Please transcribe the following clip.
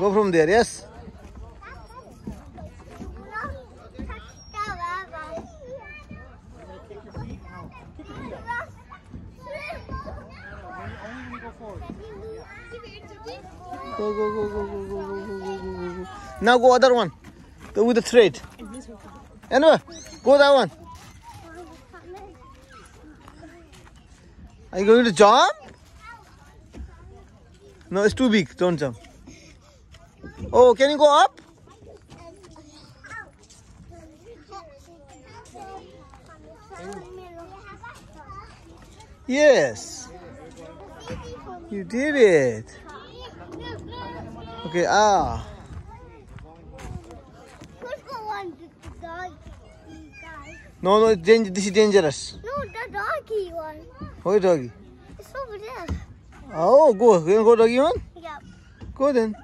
Go from there, yes? Go, go, go, go, go, go, go, go, go, go. Now go other one. Go with the thread. Anyway, go that one. Are you going to jump? No, it's too big. Don't jump. Oh, can you go up? Yes. You did it. Okay, ah. Who's the one doggy guy? No, no, it's dang- this is dangerous. No, the doggy one. Where doggy? It's over there. Oh, go. You want to go doggy one? Yeah. Go then.